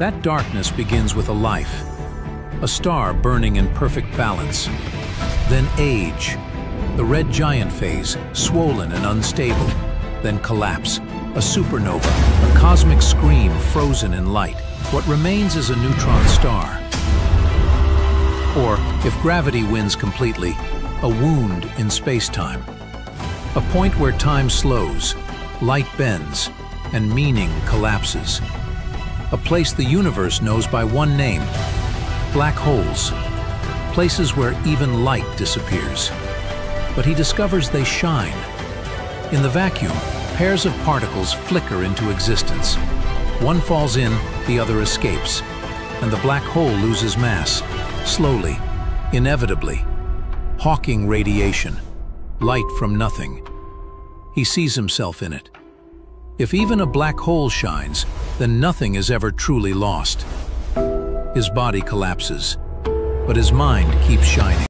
That darkness begins with a life, a star burning in perfect balance. Then age, the red giant phase, swollen and unstable. Then collapse, a supernova, a cosmic scream frozen in light. What remains is a neutron star. Or, if gravity wins completely, a wound in space-time. A point where time slows, light bends, and meaning collapses. A place the universe knows by one name, black holes. Places where even light disappears. But he discovers they shine. In the vacuum, pairs of particles flicker into existence. One falls in, the other escapes, and the black hole loses mass, slowly, inevitably. Hawking radiation, light from nothing. He sees himself in it. If even a black hole shines, then nothing is ever truly lost. His body collapses, but his mind keeps shining.